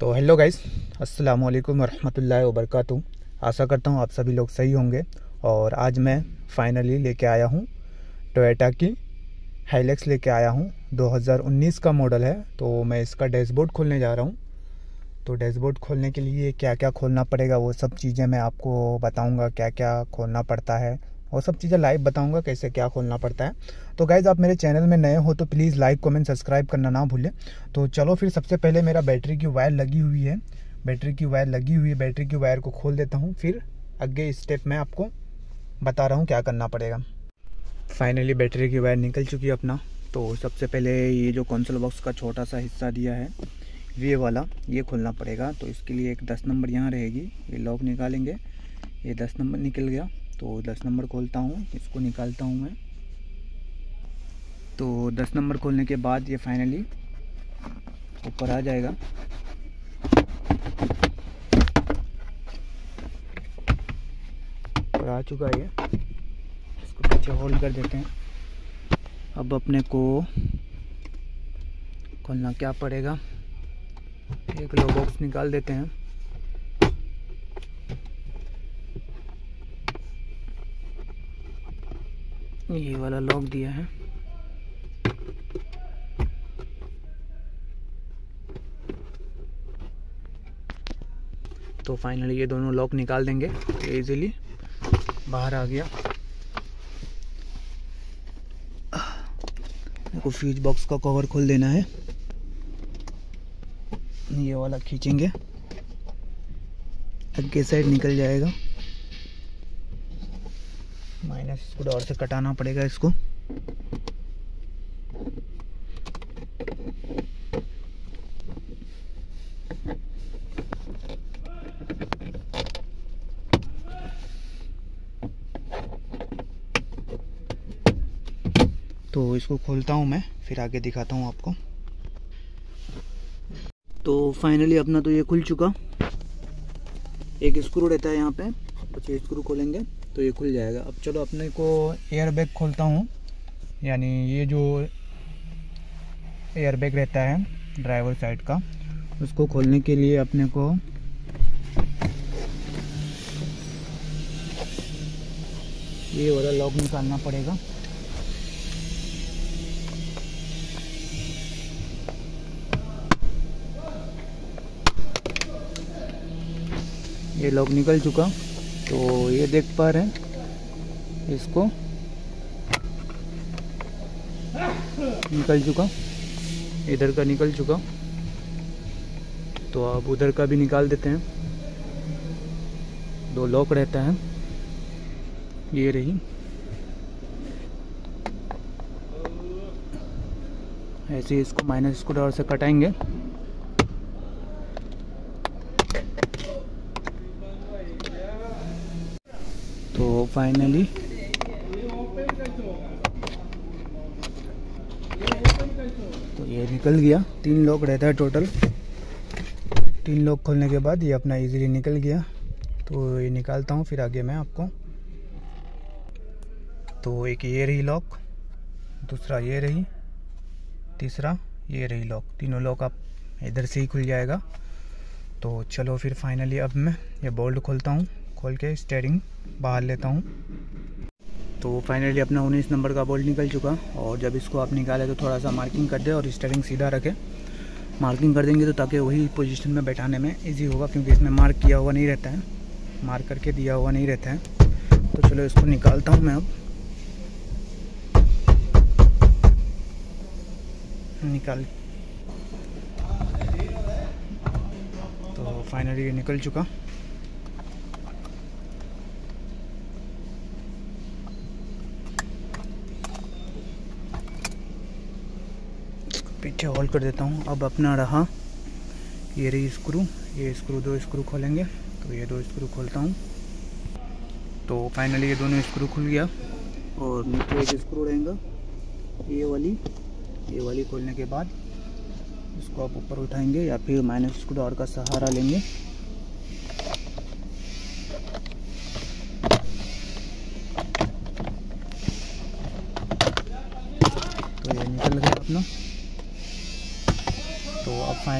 तो hello guys अस्सलाम वालेकुम रहमतुल्लाहि व बरकातहू आशा करता हूँ आप सभी लोग सही होंगे और आज मैं फाइनली लेके आया हूँ टोयोटा की हाइलेक्स लेके आया हूँ। 2019 का मॉडल है तो मैं इसका डैशबोर्ड खोलने जा रहा हूँ। तो डैशबोर्ड खोलने के लिए क्या क्या खोलना पड़ेगा वो सब चीज़ें मैं आपको बताऊँगा क्या क्या खोलना पड़ता है। और सब चीज़ें लाइव बताऊँगा कैसे क्या खोलना पड़ता है। तो गाइज़ आप मेरे चैनल में नए हो तो प्लीज़ लाइक कमेंट सब्सक्राइब करना ना भूलें। तो चलो फिर सबसे पहले मेरा बैटरी की वायर लगी हुई है। बैटरी की वायर लगी हुई है बैटरी की वायर को खोल देता हूँ। फिर आगे स्टेप में आपको बता रहा हूँ क्या करना पड़ेगा। फाइनली बैटरी की वायर निकल चुकी है अपना। तो सबसे पहले ये जो कौंसल बॉक्स का छोटा सा हिस्सा दिया है, ये वाला, ये खोलना पड़ेगा। तो इसके लिए एक दस नंबर यहाँ रहेगी। ये लॉक निकालेंगे। ये दस नंबर निकल गया। तो दस नंबर खोलता हूँ, इसको निकालता हूँ मैं। तो दस नंबर खोलने के बाद ये फाइनली ऊपर आ जाएगा। ऊपर आ चुका है इसको पीछे होल्ड कर देते हैं। अब अपने को खोलना क्या पड़ेगा? एक लो बॉक्स निकाल देते हैं। ये वाला लॉक दिया है। तो फाइनली ये दोनों लॉक निकाल देंगे इजीली बाहर आ गया। को फ्यूज बॉक्स का कवर खोल देना है। ये वाला खींचेंगे। आगे साइड निकल जाएगा। माइनस इसको और से कटाना पड़ेगा इसको। तो इसको खोलता हूँ मैं, फिर आगे दिखाता हूँ आपको। तो फाइनली अपना तो ये खुल चुका। एक स्क्रू रहता है यहाँ पे तो स्क्रू खोलेंगे। तो ये खुल जाएगा। अब चलो अपने को एयर बैग खोलता हूँ। यानी ये जो एयर बैग रहता है ड्राइवर साइड का, उसको खोलने के लिए अपने को ये वाला लॉक निकालना पड़ेगा। ये लॉक निकल चुका। तो ये देख पा रहे हैं इसको। निकल चुका। इधर का निकल चुका। तो अब उधर का भी निकाल देते हैं। दो लॉक रहता है। ये रही। ऐसे इसको माइनस स्क्रू से कटाएँगे तो फाइनली तो ये निकल गया। तीन लोग रहता है टोटल तीन लोग खोलने के बाद ये अपना इजीली निकल गया। तो ये निकालता हूँ, फिर आगे मैं आपको। तो एक ये रही लॉक दूसरा ये रही, तीसरा ये रही लॉक तीनों लॉक आप इधर से ही खुल जाएगा। तो चलो फिर फाइनली अब मैं ये बोल्ट खोलता हूँ। खोल के स्टेयरिंग बाहर लेता हूँ। तो फाइनली अपना उन्नीस नंबर का बोल्ट निकल चुका और जब इसको आप निकालें तो थोड़ा सा मार्किंग कर दे और स्टेयरिंग सीधा रखें। मार्किंग कर देंगे तो ताकि वही पोजीशन में बैठाने में इजी होगा क्योंकि इसमें मार्क किया हुआ नहीं रहता है। मार्क करके दिया हुआ नहीं रहता है। तो चलो इसको निकालता हूँ मैं अब। निकाल। तो फाइनली निकल चुका। पीछे हॉल कर देता हूँ। अब अपना रहा। ये रही स्क्रू ये स्क्रू दो स्क्रू खोलेंगे। तो ये दो स्क्रू खोलता हूँ। तो फाइनली ये दोनों स्क्रू खुल गया। और नीचे एक स्क्रू रहेगा। ये वाली ये वाली खोलने के बाद इसको आप ऊपर उठाएँगे या फिर माइनस स्क्रू और का सहारा लेंगे तो ये निकल गया अपना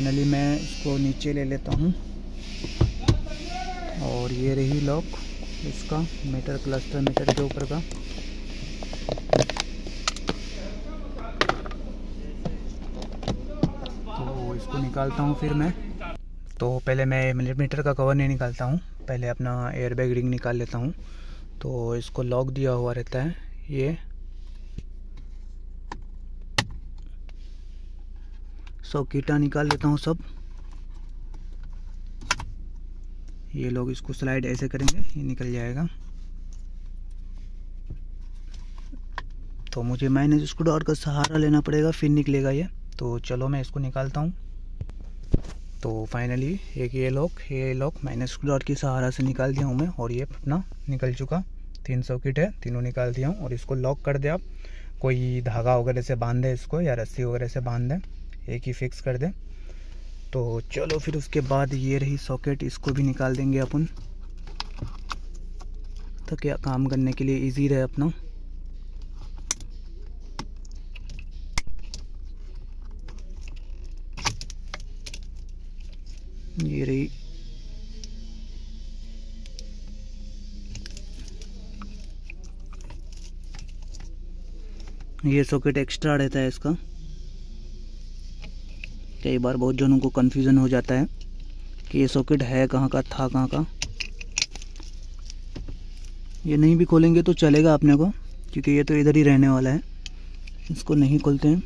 फाइनली मैं इसको नीचे ले लेता हूँ। और ये रही लॉक इसका मीटर क्लस्टर मीटर के ऊपर का। तो इसको निकालता हूँ फिर मैं। तो पहले मैं मिलीमीटर का कवर नहीं निकालता हूँ, पहले अपना एयरबैग रिंग निकाल लेता हूँ। तो इसको लॉक दिया हुआ रहता है, ये। सौ कीटा निकाल लेता हूँ सब। ये लोग इसको स्लाइड ऐसे करेंगे, ये निकल जाएगा। तो मुझे माइनस स्क्रू डॉट का सहारा लेना पड़ेगा, फिर निकलेगा ये। तो चलो मैं इसको निकालता हूँ। तो फाइनली एक ये लॉक ये लॉक माइनस स्क्रू डॉट की सहारा से निकाल दिया हूँ मैं, और ये अपना निकल चुका। तीन सौ किट है, तीनों निकाल दिया हूँ, और इसको लॉक कर दे आप। कोई धागा वगैरह से बाँध दे इसको, या रस्सी वगैरह से बाँध। दें एक ही फिक्स कर दें। तो चलो फिर उसके बाद ये रही सॉकेट इसको भी निकाल देंगे अपन। तो क्या काम करने के लिए इजी रहे अपना। ये रही। ये सॉकेट एक्स्ट्रा रहता है इसका। कई बार बहुत जनों को कन्फ्यूज़न हो जाता है कि ये सॉकेट है कहाँ का, था कहाँ का। ये नहीं भी खोलेंगे तो चलेगा अपने को, क्योंकि ये तो इधर ही रहने वाला है। इसको नहीं खोलते हैं।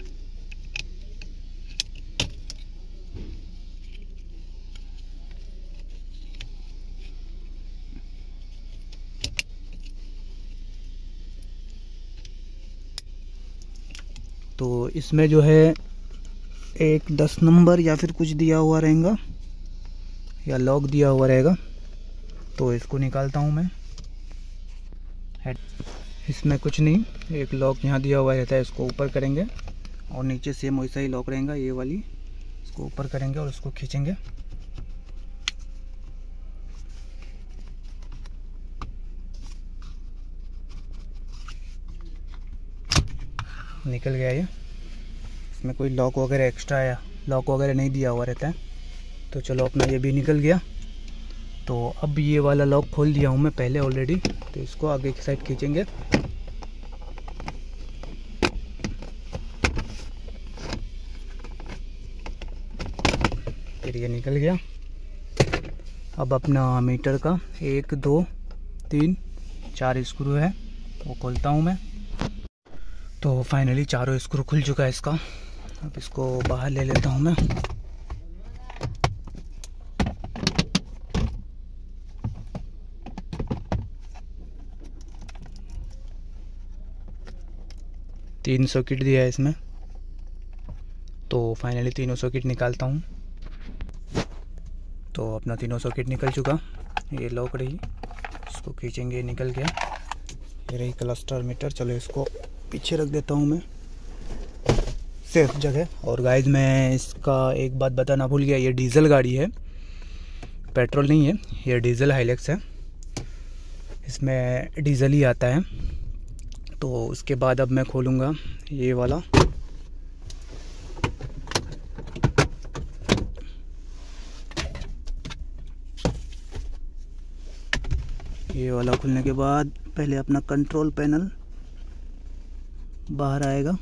तो इसमें जो है एक दस नंबर या फिर कुछ दिया हुआ रहेगा, या लॉक दिया हुआ रहेगा तो इसको निकालता हूँ मैं। इसमें कुछ नहीं, एक लॉक यहाँ दिया हुआ रहता है, इसको ऊपर करेंगे, और नीचे सेम वैसा ही लॉक रहेगा, ये वाली, इसको ऊपर करेंगे और इसको खींचेंगे। निकल गया ये। इसमें कोई लॉक वगैरह एक्स्ट्रा या लॉक वगैरह नहीं दिया हुआ रहता है। तो चलो अपना ये भी निकल गया। तो अब ये वाला लॉक खोल दिया हूँ मैं पहले ऑलरेडी तो इसको आगे की साइड खींचेंगे। फिर ये निकल गया। अब अपना मीटर का एक, दो, तीन, चार स्क्रू है। वो खोलता हूँ मैं। तो फाइनली चारों स्क्रू खुल चुका है इसका। अब इसको बाहर ले लेता हूँ मैं। तीन सौ किट दिया है इसमें। तो फाइनली तीनों सौ सॉकेट निकालता हूँ। तो अपना तीनों सौ सॉकेट निकल चुका। ये लॉक रही। इसको खींचेंगे, निकल गया। ये रही क्लस्टर मीटर चलो इसको पीछे रख देता हूँ मैं। सेफ़ जगह और गाइज़ मैं इसका एक बात बताना भूल गया, ये डीजल गाड़ी है। पेट्रोल नहीं है, ये डीजल हाईलेक्स है। इसमें डीजल ही आता है। तो उसके बाद अब मैं खोलूँगा ये वाला। ये वाला खुलने के बाद पहले अपना कंट्रोल पैनल बाहर आएगा।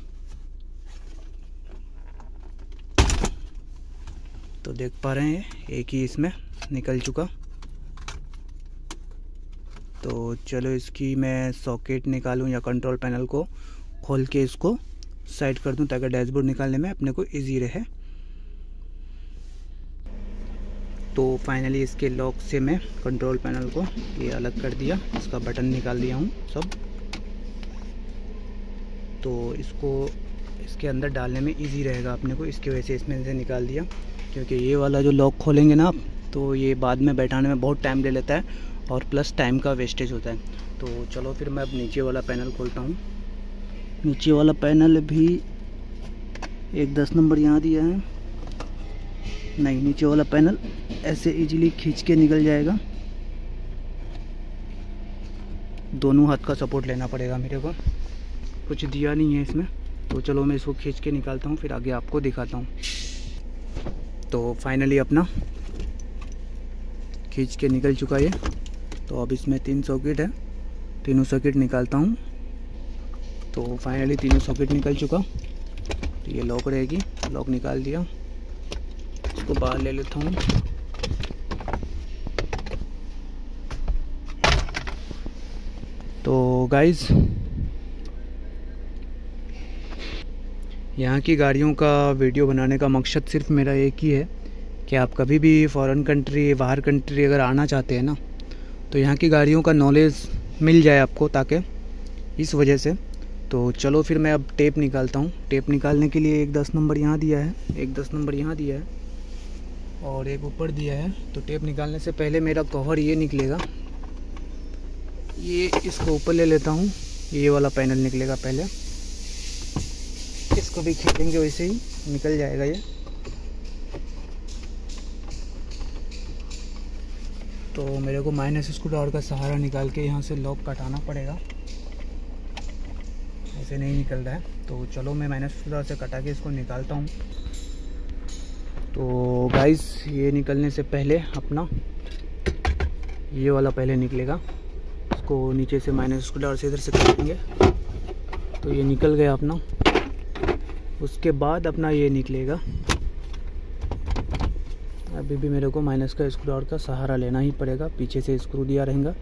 देख पा रहे हैं, एक ही इसमें निकल चुका। तो चलो इसकी मैं सॉकेट निकालूं या कंट्रोल पैनल को खोल के इसको साइड कर दूँ ताकि डैशबोर्ड निकालने में अपने को इजी रहे। तो फाइनली इसके लॉक से मैं कंट्रोल पैनल को ये अलग कर दिया, इसका बटन निकाल दिया हूँ सब। तो इसको इसके अंदर डालने में इजी रहेगा, अपने को इसकी वजह से इसमें से निकाल दिया। क्योंकि ये वाला जो लॉक खोलेंगे ना आप तो ये बाद में बैठाने में बहुत टाइम ले लेता है और प्लस टाइम का वेस्टेज होता है। तो चलो फिर मैं अब नीचे वाला पैनल खोलता हूँ। नीचे वाला पैनल भी एक दस नंबर यहाँ दिया है। नहीं, नीचे वाला पैनल ऐसे इजीली खींच के निकल जाएगा। दोनों हाथ का सपोर्ट लेना पड़ेगा मेरे को। कुछ दिया नहीं है इसमें। तो चलो मैं इसको खींच के निकालता हूँ, फिर आगे आपको दिखाता हूँ। तो फाइनली अपना खींच के निकल चुका ये। तो अब इसमें तीन सॉकेट है। तीनों सॉकेट निकालता हूँ। तो फाइनली तीनों सॉकेट निकल चुका। तो ये लॉक रहेगी। लॉक निकाल दिया। इसको बाहर ले लेता हूँ। तो गाइज़ यहाँ की गाड़ियों का वीडियो बनाने का मकसद सिर्फ़ मेरा एक ही है कि आप कभी भी फॉरेन कंट्री बाहर कंट्री अगर आना चाहते हैं ना तो यहाँ की गाड़ियों का नॉलेज मिल जाए आपको ताकि इस वजह से। तो चलो फिर मैं अब टेप निकालता हूँ। टेप निकालने के लिए एक दस नंबर यहाँ दिया है, एक दस नंबर यहाँ दिया है और एक ऊपर दिया है। तो टेप निकालने से पहले मेरा कवर ये निकलेगा। ये इसको ऊपर ले लेता हूँ। ये वाला पैनल निकलेगा पहले। इसको भी खींचेंगे वैसे ही, निकल जाएगा ये। तो मेरे को माइनस स्क्रू ड्राइवर का सहारा निकाल के यहाँ से लॉक कटाना पड़ेगा। ऐसे नहीं निकल रहा है। तो चलो मैं माइनस स्क्रू ड्राइवर से कटा के इसको निकालता हूँ। तो गाइस ये निकलने से पहले अपना ये वाला पहले निकलेगा। इसको नीचे से माइनस स्क्रू ड्राइवर से इधर से काटेंगे। तो ये निकल गया अपना। उसके बाद अपना ये निकलेगा। अभी भी मेरे को माइनस का स्क्रू और का सहारा लेना ही पड़ेगा, पीछे से स्क्रू दिया रहेगा।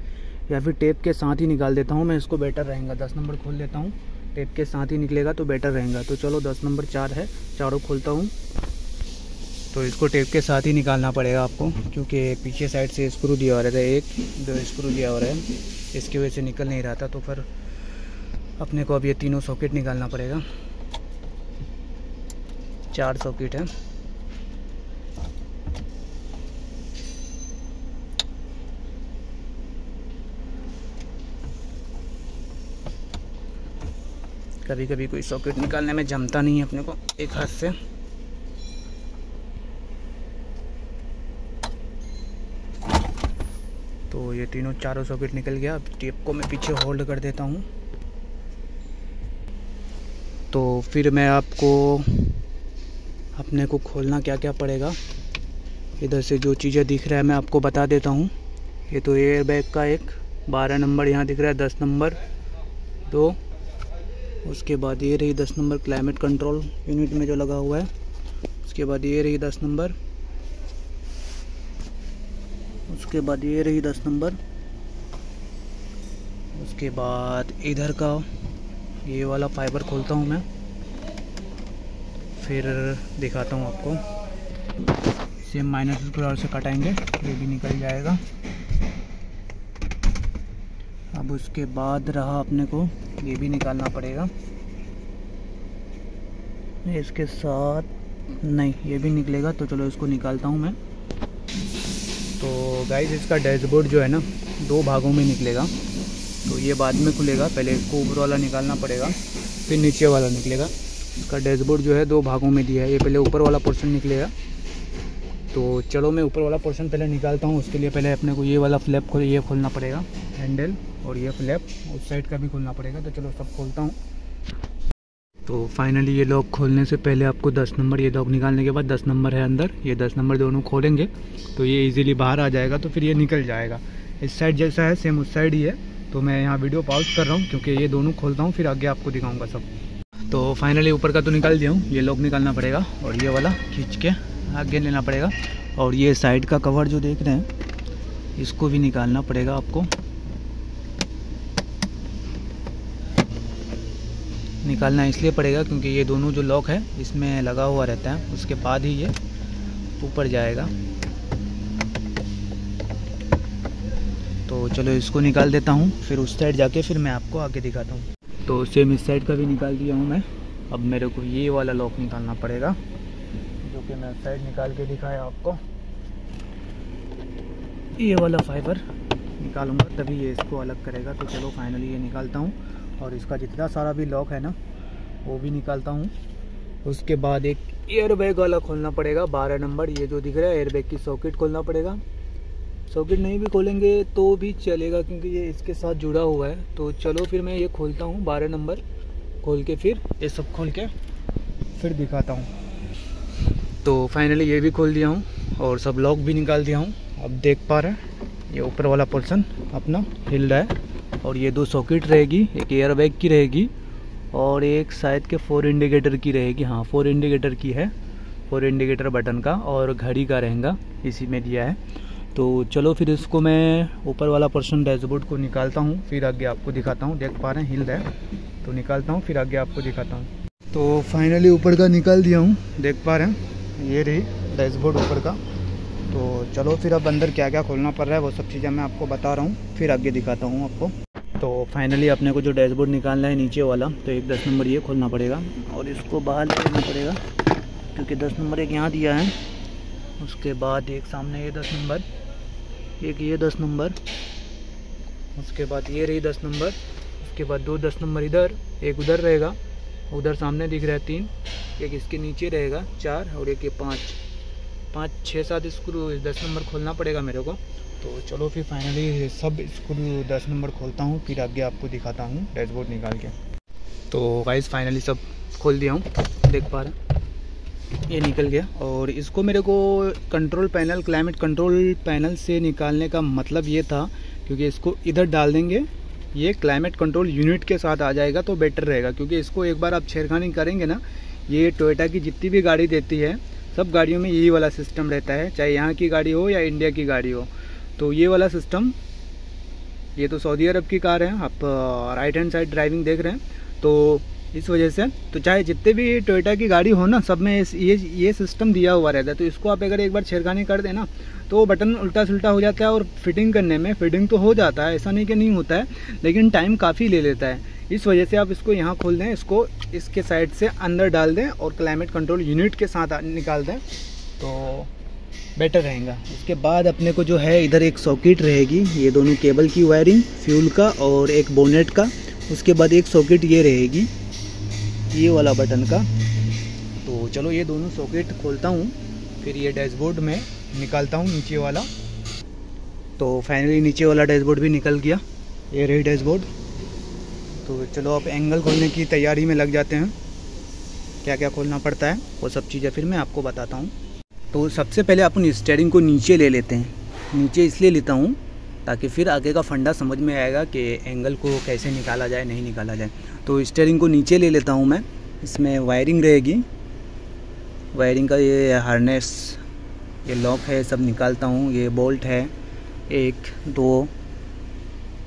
या फिर टेप के साथ ही निकाल देता हूँ मैं, इसको बेटर रहेगा। दस नंबर खोल देता हूँ टेप के साथ ही निकलेगा तो बेटर रहेगा। तो चलो दस नंबर चार है, चारों खोलता हूँ। तो इसको टेप के साथ ही निकालना पड़ेगा आपको, क्योंकि पीछे साइड से स्क्रू दिया हो रहा था, एक दो स्क्रू दिया हो रहा है, इसकी वजह से निकल नहीं रहा था तो फिर अपने को अब ये तीनों सॉकेट निकालना पड़ेगा। चार सॉकेट है। कभी कभी कोई सॉकेट निकालने में जमता नहीं है अपने को, एक हाथ से। तो ये तीनों चारों सॉकेट निकल गया, अब टेप को मैं पीछे होल्ड कर देता हूँ। तो फिर मैं आपको अपने को खोलना क्या क्या पड़ेगा। इधर से जो चीज़ें दिख रहा है मैं आपको बता देता हूँ। ये तो एयर बैग का एक, बारह नंबर यहाँ दिख रहा है, दस नंबर, दो, उसके बाद ये रही दस नंबर क्लाइमेट कंट्रोल यूनिट में जो लगा हुआ है, उसके बाद ये रही दस नंबर, उसके बाद ये रही दस नंबर, उसके बाद इधर का ये वाला फाइबर खोलता हूँ मैं। फिर दिखाता हूँ आपको। सेम माइनस स्क्वायर से कटाएँगे, ये भी निकल जाएगा। अब उसके बाद रहा अपने को, ये भी निकालना पड़ेगा। इसके साथ, नहीं, ये भी निकलेगा तो चलो इसको निकालता हूँ मैं। तो गाइस इसका डैशबोर्ड जो है ना, दो भागों में निकलेगा। तो ये बाद में खुलेगा, पहले इसको ऊपर वाला निकालना पड़ेगा, फिर नीचे वाला निकलेगा। इसका डैशबोर्ड जो है दो भागों में दिया है। ये पहले ऊपर वाला पोर्शन निकलेगा। तो चलो मैं ऊपर वाला पोर्शन पहले निकालता हूँ, उसके लिए पहले अपने को ये वाला फ्लैप खोल ये खोलना पड़ेगा हैंडल और ये फ्लैप उस साइड का भी खोलना पड़ेगा। तो चलो सब खोलता हूँ। तो फाइनली ये लॉक खोलने से पहले आपको 10 नंबर ये लॉक निकालने के बाद 10 नंबर है अंदर, ये 10 नंबर दोनों खोलेंगे तो ये इजीली बाहर आ जाएगा तो फिर ये निकल जाएगा। इस साइड जैसा है सेम उस साइड ही है। तो मैं यहाँ वीडियो पॉज कर रहा हूँ, क्योंकि ये दोनों खोलता हूँ, फिर आगे आपको दिखाऊँगा सब। तो फाइनली ऊपर का तो निकाल दिया हूँ। ये लॉक निकालना पड़ेगा और ये वाला खींच के आगे लेना पड़ेगा। और ये साइड का कवर जो देख रहे हैं, इसको भी निकालना पड़ेगा आपको। निकालना इसलिए पड़ेगा क्योंकि ये दोनों जो लॉक है, इसमें लगा हुआ रहता है। उसके बाद ही ये ऊपर जाएगा। तो चलो इसको निकाल देता हूँ, फिर उस साइड जाके फिर मैं आपको आगे दिखाता हूँ। तो सेम इस साइड का भी निकाल दिया हूँ मैं। अब मेरे को ये वाला लॉक निकालना पड़ेगा, जो कि मैं साइड निकाल के दिखाया आपको। ये वाला फाइबर निकालूँगा, तभी ये इसको अलग करेगा। तो चलो फाइनली ये निकालता हूँ। और इसका जितना सारा भी लॉक है ना, वो भी निकालता हूँ। उसके बाद एक एयरबैग वाला खोलना पड़ेगा, बारह नंबर। ये जो दिख रहा है एयरबैग की सॉकेट खोलना पड़ेगा। सॉकेट नहीं भी खोलेंगे तो भी चलेगा क्योंकि ये इसके साथ जुड़ा हुआ है। तो चलो फिर मैं ये खोलता हूँ, बारह नंबर खोल के फिर ये सब खोल के फिर दिखाता हूँ। तो फाइनली ये भी खोल दिया हूँ और सब लॉक भी निकाल दिया हूँ। अब देख पा रहे हैं, ये ऊपर वाला पोर्सन अपना हिल रहा है और ये दो सॉकेट रहेगी, एक एयर बैग की रहेगी और एक शायद के फोर इंडिकेटर की रहेगी। हाँ फोर इंडिकेटर की है फोर इंडिकेटर बटन का और घड़ी का रहेगा, इसी में दिया है। तो चलो फिर इसको मैं ऊपर वाला पोर्शन डैशबोर्ड को निकालता हूँ, फिर आगे आपको दिखाता हूँ। देख पा रहे हैं हिल रहा है तो निकालता हूँ, फिर आगे आपको दिखाता हूँ। तो फाइनली ऊपर का निकाल दिया हूँ। देख पा रहे हैं, ये रही डैशबोर्ड ऊपर का। तो चलो फिर अब अंदर क्या क्या खोलना पड़ रहा है, वो सब चीज़ें मैं आपको बता रहा हूँ। फिर आगे दिखाता हूँ आपको। तो फाइनली अपने को जो डैशबोर्ड निकालना है, नीचे वाला तो एक दस नंबर ये खोलना पड़ेगा। और इसको बाहर लेना पड़ेगा, क्योंकि दस नंबर एक यहाँ दिया है। उसके बाद एक सामने ये दस नंबर। एक ये दस नंबर, उसके बाद ये रही दस नंबर, उसके बाद दो दस नंबर इधर, एक उधर रहेगा, उधर सामने दिख रहा है तीन, एक इसके नीचे रहेगा चार और एक ये पाँच। पाँच, छः, सात स्क्रू दस नंबर खोलना पड़ेगा मेरे को। तो चलो फिर फाइनली सब स्क्रू दस नंबर खोलता हूँ, फिर आगे आपको दिखाता हूँ डैशबोर्ड निकाल के। तो वाइस फाइनली सब खोल दिया हूँ, देख पा रहे ये निकल गया। और इसको मेरे को control panel climate control panel से निकालने का मतलब ये था, क्योंकि इसको इधर डाल देंगे, ये क्लाइमेट कंट्रोल यूनिट के साथ आ जाएगा तो बेटर रहेगा, क्योंकि इसको एक बार आप छेड़खानी करेंगे ना, ये टोयोटा की जितनी भी गाड़ी देती है, सब गाड़ियों में यही वाला सिस्टम रहता है, चाहे यहाँ की गाड़ी हो या इंडिया की गाड़ी हो। तो ये वाला सिस्टम ये तो सऊदी अरब की कार है, आप राइट हैंड साइड ड्राइविंग देख रहे हैं। तो इस वजह से। तो चाहे जितने भी टोयोटा की गाड़ी हो ना, सब में ये ये सिस्टम दिया हुआ रहता है। तो इसको आप अगर एक बार छेड़खानी कर देना तो बटन उल्टा सुल्टा हो जाता है और फिटिंग करने में फिटिंग तो हो जाता है, ऐसा नहीं कि नहीं होता है, लेकिन टाइम काफ़ी ले लेता है। इस वजह से आप इसको यहाँ खोल दें, इसको इसके साइड से अंदर डाल दें और क्लाइमेट कंट्रोल यूनिट के साथ निकाल दें तो बेटर रहेगा। उसके बाद अपने को जो है, इधर एक सॉकेट रहेगी, ये दोनों केबल की वायरिंग फ्यूल का और एक बोनेट का। उसके बाद एक सॉकेट ये रहेगी। ये वाला बटन का। तो चलो ये दोनों सॉकेट खोलता हूँ, फिर ये डैशबोर्ड में निकालता हूँ नीचे वाला। तो फाइनली नीचे वाला डैशबोर्ड भी निकल गया, ये रही डैशबोर्ड। तो चलो अब एंगल खोलने की तैयारी में लग जाते हैं। क्या क्या खोलना पड़ता है, वो सब चीज़ें फिर मैं आपको बताता हूँ। तो सबसे पहले अपन स्टेयरिंग को नीचे ले लेते हैं। नीचे इसलिए लेता हूँ ताकि फिर आगे का फंडा समझ में आएगा कि एंगल को कैसे निकाला जाए, नहीं निकाला जाए। तो स्टेयरिंग को नीचे ले लेता हूँ मैं। इसमें वायरिंग रहेगी। वायरिंग का ये हार्नेस ये लॉक है, सब निकालता हूँ। ये बोल्ट है। एक, दो,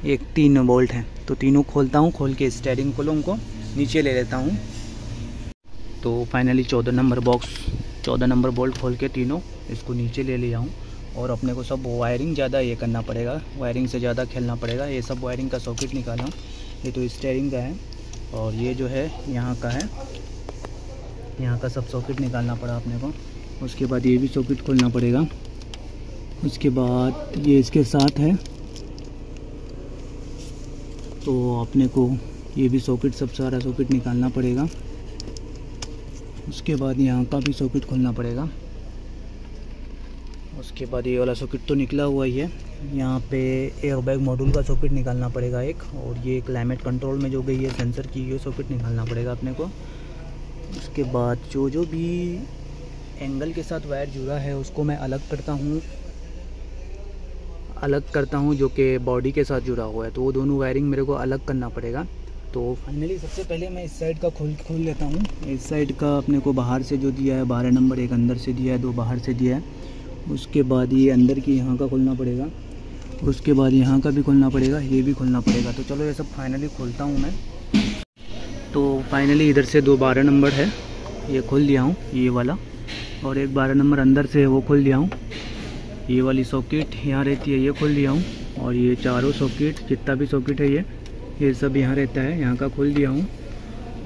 एक, तीन बोल्ट है। तो तीनों खोलता हूँ, खोल के स्टेयरिंग कोलों को नीचे ले लेता हूँ। तो फाइनली चौदह नंबर बॉक्स चौदह नंबर बोल्ट खोल के तीनों इसको नीचे ले लिया हूँ। और अपने को सब वायरिंग ज़्यादा ये करना पड़ेगा वायरिंग से ज़्यादा खेलना पड़ेगा। ये सब वायरिंग का सॉकेट निकाला। ये तो स्टेयरिंग का है। और ये जो है, यहाँ का है। यहाँ का सब सॉकेट निकालना पड़ा अपने को। उसके बाद ये भी सॉकेट खोलना पड़ेगा। उसके बाद ये इसके साथ है। तो अपने को ये भी सॉकेट सब सारा सॉकेट निकालना पड़ेगा। उसके बाद यहाँ का भी सॉकेट खोलना पड़ेगा। उसके बाद ये वाला सॉकेट तो निकला हुआ ही है। यहाँ पे एयर बैग मॉड्यूल का सॉकेट निकालना पड़ेगा एक, और ये क्लाइमेट कंट्रोल में जो गई है सेंसर की, ये सॉकेट निकालना पड़ेगा अपने को। उसके बाद जो जो भी एंगल के साथ वायर जुड़ा है, उसको मैं अलग करता हूँ। अलग करता हूँ जो कि बॉडी के साथ जुड़ा हुआ है। तो वो दोनों वायरिंग मेरे को अलग करना पड़ेगा। तो फाइनली सबसे पहले मैं इस साइड का खोल खोल लेता हूँ। इस साइड का अपने को बाहर से जो दिया है, बारह नंबर एक अंदर से दिया है, दो बाहर से दिया है। उसके बाद ये अंदर की यहाँ का खोलना पड़ेगा, उसके बाद यहाँ का भी खोलना पड़ेगा, ये भी खोलना पड़ेगा। तो चलो ये सब फाइनली खोलता हूँ मैं। तो फाइनली इधर से दो बारह नंबर है, ये खोल दिया हूँ, ये वाला। और एक बारह नंबर अंदर से है, वो खोल दिया हूँ। ये वाली सॉकेट यहाँ रहती है, ये खोल दिया हूँ। और ये चारों सॉकेट जितना भी सॉकेट है ये ये सब यहाँ रहता है, यहाँ का खोल दिया हूँ।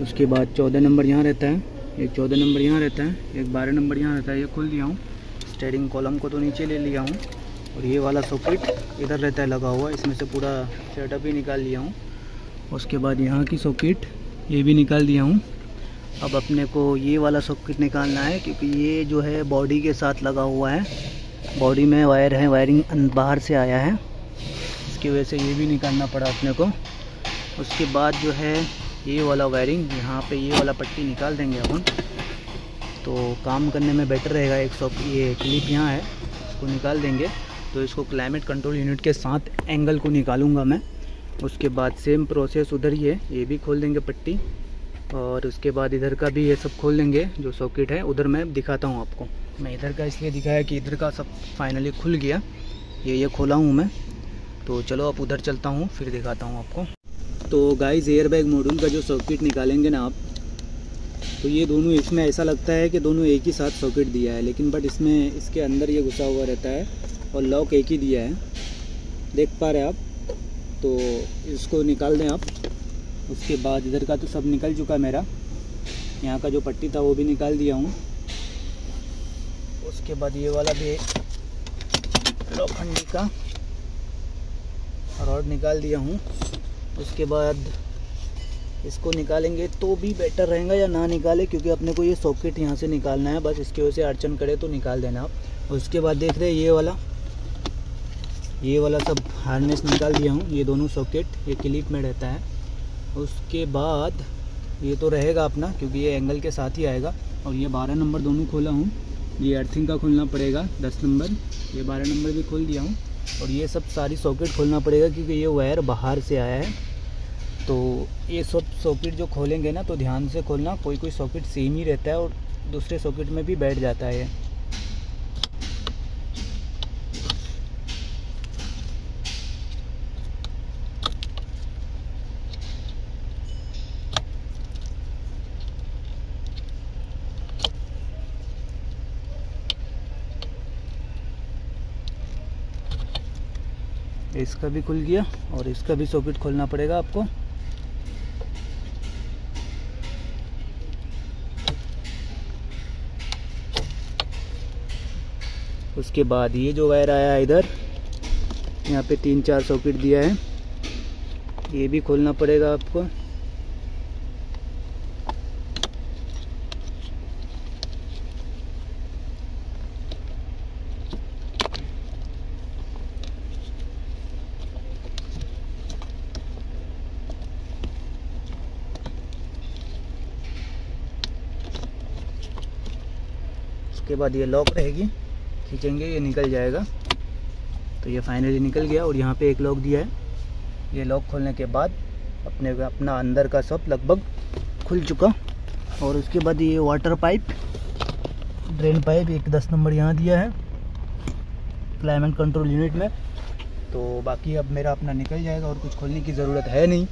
उसके बाद चौदह नंबर यहाँ रहता है, एक चौदह नंबर यहाँ रहता है, एक बारह नंबर यहाँ रहता है, ये खोल दिया हूँ। स्टेयरिंग कॉलम को तो नीचे ले लिया हूँ और ये वाला सॉकेट इधर रहता है, लगा हुआ इसमें से पूरा सेटअप ही निकाल लिया हूँ। उसके बाद यहाँ की सॉकेट, ये भी निकाल दिया हूँ। अब अपने को ये वाला सॉकेट निकालना है, क्योंकि ये जो है बॉडी के साथ लगा हुआ है। बॉडी में वायर है वायरिंग बाहर से आया है। इसकी वजह से ये भी निकालना पड़ा अपने को। उसके बाद जो है ये वाला वायरिंग यहाँ पे ये वाला पट्टी निकाल देंगे अपन। तो काम करने में बेटर रहेगा। एक सौ ये क्लिप यहाँ है, इसको निकाल देंगे। तो इसको क्लाइमेट कंट्रोल यूनिट के साथ एंगल को निकालूँगा मैं। उसके बाद सेम प्रोसेस उधर ही है, ये भी खोल देंगे पट्टी। और उसके बाद इधर का भी ये सब खोल लेंगे जो सॉकेट है, उधर मैं दिखाता हूँ आपको। मैं इधर का इसलिए दिखाया कि इधर का सब फाइनली खुल गया। ये ये खोला हूँ मैं। तो चलो आप उधर चलता हूँ, फिर दिखाता हूँ आपको। तो गाइस एयर बैग मॉड्यूल का जो सॉकेट निकालेंगे ना आप तो ये दोनों इसमें ऐसा लगता है कि दोनों एक ही साथ सॉकेट दिया है, लेकिन बट इसमें इसके अंदर ये घुसा हुआ रहता है और लॉक एक ही दिया है। देख पा रहे आप? तो इसको निकाल दें आप। उसके बाद इधर का तो सब निकल चुका मेरा। यहाँ का जो पट्टी था वो भी निकाल दिया हूँ। उसके बाद ये वाला भी लोखंडी का रॉड निकाल दिया हूँ। उसके बाद इसको निकालेंगे तो भी बेटर रहेगा या ना निकाले, क्योंकि अपने को ये सॉकेट यहाँ से निकालना है। बस इसकी वजह से अड़चन करे तो निकाल देना आप। उसके बाद देख रहे हैं ये वाला। ये वाला सब हार्नेस निकाल दिया हूँ। ये दोनों सॉकेट ये क्लिप में रहता है। उसके बाद ये तो रहेगा अपना, क्योंकि ये एंगल के साथ ही आएगा। और ये बारह नंबर दोनों खोला हूँ। ये अर्थिंग का खोलना पड़ेगा, दस नंबर। ये बारह नंबर भी खोल दिया हूँ। और ये सब सारी सॉकेट खोलना पड़ेगा, क्योंकि ये वायर बाहर से आया है। तो ये सब सॉकेट जो खोलेंगे ना तो ध्यान से खोलना कोई कोई सॉकेट सेम ही रहता है और दूसरे सॉकेट में भी बैठ जाता है। इसका भी खुल गया और इसका भी सॉकेट खोलना पड़ेगा आपको। उसके बाद ये जो वायर आया है इधर, यहाँ पे तीन चार सॉकेट दिया है। ये भी खोलना पड़ेगा आपको। उसके बाद ये लॉक रहेगी। खींचेंगे, ये निकल जाएगा। तो ये फाइनली निकल गया और यहाँ पे एक लॉक दिया है। ये लॉक खोलने के बाद अपने अपना अंदर का सब लगभग खुल चुका। और उसके बाद ये वाटर पाइप ड्रेन पाइप एक दस नंबर यहाँ दिया है क्लाइमेट कंट्रोल यूनिट में। तो बाकी अब मेरा अपना निकल जाएगा और कुछ खोलने की ज़रूरत है नहीं।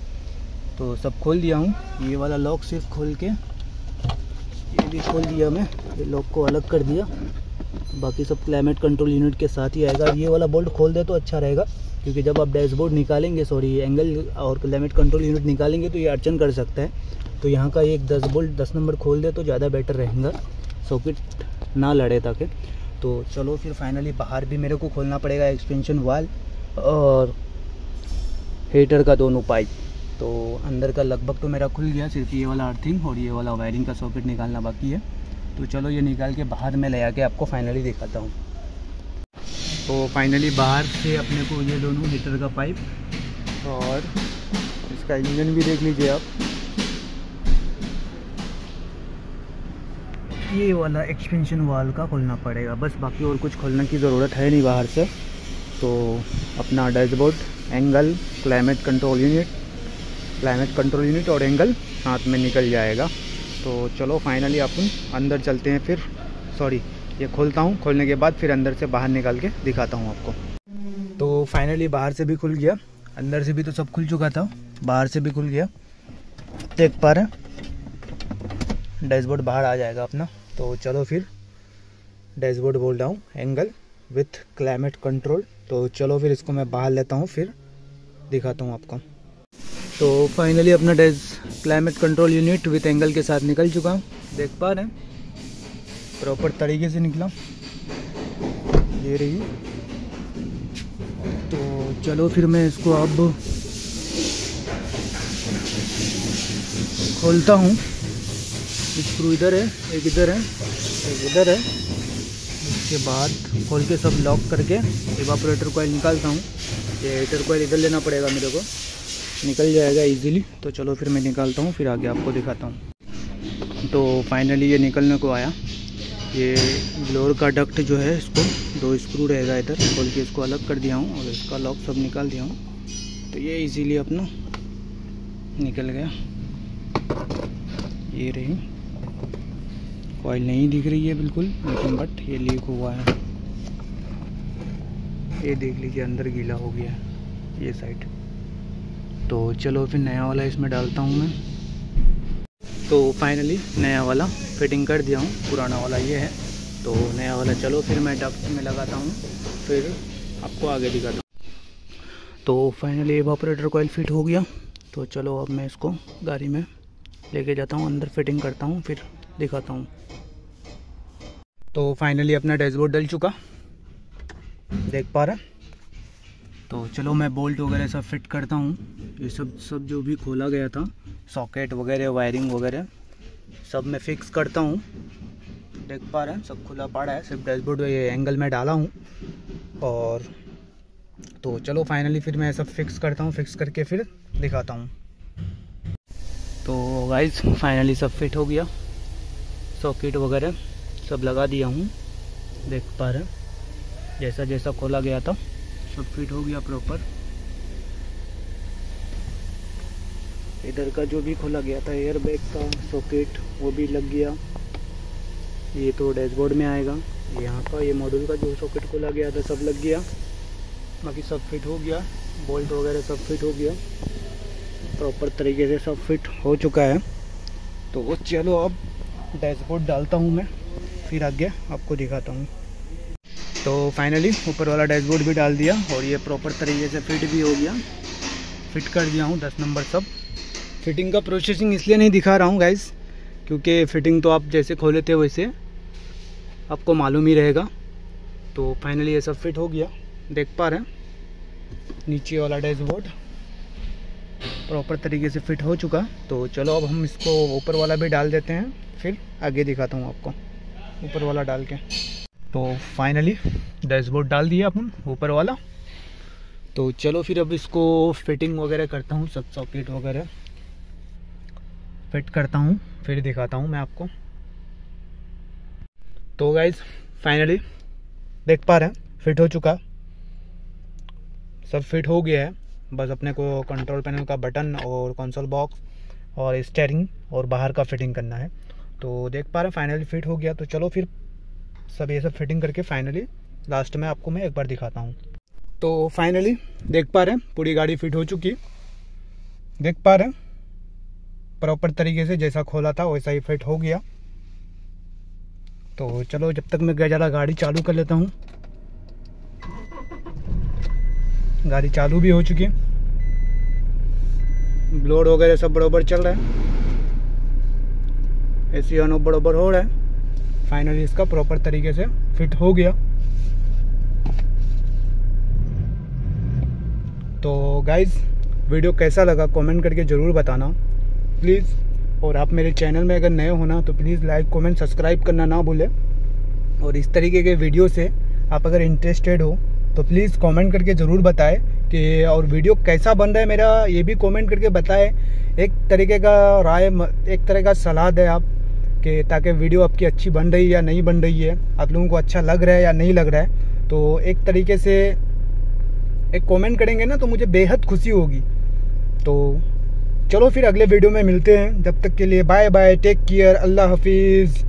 तो सब खोल दिया हूँ। ये वाला लॉक सिर्फ़ खोल के, ये भी खोल दिया मैं। ये लॉक को अलग कर दिया। बाकी सब क्लाइमेट कंट्रोल यूनिट के साथ ही आएगा। ये वाला बोल्ट खोल दे तो अच्छा रहेगा, क्योंकि जब आप डैशबोर्ड निकालेंगे सॉरी एंगल और क्लाइमेट कंट्रोल यूनिट निकालेंगे तो ये अड़चन कर सकता है। तो यहाँ का एक दस बोल्ट दस नंबर खोल दे तो ज़्यादा बेटर रहेगा। सॉकेट ना लड़े ताकि। तो चलो फिर फाइनली बाहर भी मेरे को खोलना पड़ेगा एक्सपेंशन वाल और हीटर का दोनों पाइप तो अंदर का लगभग तो मेरा खुल गया, सिर्फ़ ये वाला अर्थिंग और ये वाला वायरिंग का सॉकेट निकालना बाकी है। तो चलो ये निकाल के बाहर में ले आके आपको फाइनली दिखाता हूँ। तो फाइनली बाहर से अपने को ये दोनों हीटर का पाइप और इसका इंजन भी देख लीजिए आप। ये वाला एक्सपेंशन वाल का खोलना पड़ेगा। बस बाकी और कुछ खोलने की ज़रूरत है नहीं बाहर से। तो अपना dashboard angle climate control unit climate control unit और एंगल साथ में निकल जाएगा। तो चलो फाइनली अपन अंदर चलते हैं फिर। सॉरी ये खोलता हूँ। खोलने के बाद फिर अंदर से बाहर निकाल के दिखाता हूँ आपको। तो फाइनली बाहर से भी खुल गया। अंदर से भी तो सब खुल चुका था। बाहर से भी खुल गया। देख पा रहे डैशबोर्ड बाहर आ जाएगा अपना। तो चलो फिर डैशबोर्ड बोल रहा हूँ। एंगल विथ क्लाइमेट कंट्रोल तो चलो फिर इसको मैं बाहर लेता हूँ, फिर दिखाता हूँ आपको। तो फाइनली अपना days climate control unit with angle के साथ निकल चुका हूँ। देख पा रहे हैं। प्रॉपर तरीके से निकला ये रही। तो चलो फिर मैं इसको अब खोलता हूँ। स्क्रू इधर है, एक इधर है, एक इधर है। उसके बाद खोल के सब लॉक करके इवापोरेटर कोयल निकालता हूँ। ये हीटर कोयल इधर लेना पड़ेगा मेरे को। निकल जाएगा इजीली तो चलो फिर मैं निकालता हूँ, फिर आगे आपको दिखाता हूँ। तो फाइनली ये निकलने को आया। ये ब्लोर का डक्ट जो है इसको, दो स्क्रू रहेगा इधर, खोल के इसको अलग कर दिया हूँ और इसका लॉक सब निकाल दिया हूँ। तो ये इजीली अपना निकल गया। ये रही। ऑयल नहीं दिख रही है बिल्कुल, लेकिन बट ये लीक हुआ है। ये देख लीजिए, अंदर गीला हो गया ये साइड तो चलो फिर नया वाला इसमें डालता हूँ मैं। तो फाइनली नया वाला फिटिंग कर दिया हूँ, पुराना वाला ये है। तो नया वाला चलो फिर मैं डक्ट में लगाता हूँ, फिर आपको आगे दिखाता हूँ। तो फाइनली एवापोरेटर कोयल फिट हो गया। तो चलो अब मैं इसको गाड़ी में लेके जाता हूँ, अंदर फिटिंग करता हूँ, फिर दिखाता हूँ। तो फाइनली अपना डैशबोर्ड डल चुका। देख पा रहा तो चलो मैं बोल्ट वगैरह सब फिट करता हूँ। ये सब सब जो भी खोला गया था, सॉकेट वगैरह, वायरिंग वगैरह, सब मैं फिक्स करता हूँ। देख पा रहे हैं, सब खुला पड़ा है, सिर्फ़ डैशबोर्ड ये एंगल में डाला हूँ। और तो चलो फाइनली फिर मैं सब फिक्स करता हूँ फिक्स करके फिर दिखाता हूँ। तो गाइज़ फाइनली सब फिट हो गया। सॉकेट वगैरह सब लगा दिया हूँ। देख पा रहे हैं जैसा जैसा खोला गया था। सब फिट हो गया प्रॉपर इधर का जो भी खोला गया था एयर बैग का सॉकेट वो भी लग गया। ये तो डैशबोर्ड में आएगा। यहाँ का ये मॉड्यूल का जो सॉकेट खोला गया था, सब लग गया। बाकी सब फिट हो गया। बोल्ट वगैरह सब फिट हो गया। प्रॉपर तरीके से सब फिट हो चुका है। तो चलो अब डैशबोर्ड डालता हूँ मैं। फिर आगे आपको दिखाता हूँ। तो फाइनली ऊपर वाला डैशबोर्ड भी डाल दिया और ये प्रॉपर तरीके से फिट भी हो गया। फिट कर दिया हूँ, दस नंबर सब। फिटिंग का प्रोसेसिंग इसलिए नहीं दिखा रहा हूँ गाइज़ क्योंकि फिटिंग तो आप जैसे खोले थे वैसे आपको मालूम ही रहेगा। तो फाइनली ये सब फिट हो गया। देख पा रहे हैं, नीचे वाला डैशबोर्ड प्रॉपर तरीके से फिट हो चुका। तो चलो अब हम इसको ऊपर वाला भी डाल देते हैं, फिर आगे दिखाता हूँ आपको। ऊपर वाला डाल के। तो फाइनली डैशबोर्ड डाल दिया अपन, ऊपर वाला। तो चलो फिर अब इसको फिटिंग वगैरह करता हूँ, सब सॉकेट वगैरह। फिट करता हूँ, फिर दिखाता हूँ मैं आपको। तो गाइज़ फाइनली देख पा रहे हैं फिट हो चुका। सब फिट हो गया है, बस अपने को कंट्रोल पैनल का बटन और कंसोल बॉक्स और स्टेयरिंग और बाहर का फिटिंग करना है। तो देख पा रहे हैं फाइनली फिट हो गया। तो चलो फिर सब ये सब फिटिंग करके फाइनली लास्ट में आपको मैं एक बार दिखाता हूँ। तो फाइनली देख पा रहे हैं, पूरी गाड़ी फिट हो चुकी देख पा रहे हैं प्रॉपर तरीके से जैसा खोला था वैसा ही फिट हो गया। तो चलो जब तक मैं ज़्यादा गाड़ी चालू कर लेता हूँ। गाड़ी चालू भी हो चुकी है। ब्लोड वगैरह सब बराबर चल रहा है। ए सी बराबर हो रहा है। फाइनली इसका प्रॉपर तरीके से फिट हो गया। तो गाइज़ वीडियो कैसा लगा कमेंट करके ज़रूर बताना। प्लीज़ और आप मेरे चैनल में अगर नए होना तो प्लीज़ लाइक कमेंट सब्सक्राइब करना ना भूलें। और इस तरीके के वीडियो से आप अगर इंटरेस्टेड हो तो प्लीज़ कमेंट करके ज़रूर बताएँ कि और वीडियो कैसा बन रहा है मेरा, ये भी कमेंट करके बताएँ। एक तरीके का राय, एक तरह का सलाह दें आप कि ताकि वीडियो आपकी अच्छी बन रही है या नहीं बन रही है, आप लोगों को अच्छा लग रहा है या नहीं लग रहा है तो एक तरीके से एक कमेंट करेंगे ना तो मुझे बेहद खुशी होगी। तो चलो फिर अगले वीडियो में मिलते हैं, जब तक के लिए बाय बाय टेक केयर अल्लाह हाफिज़।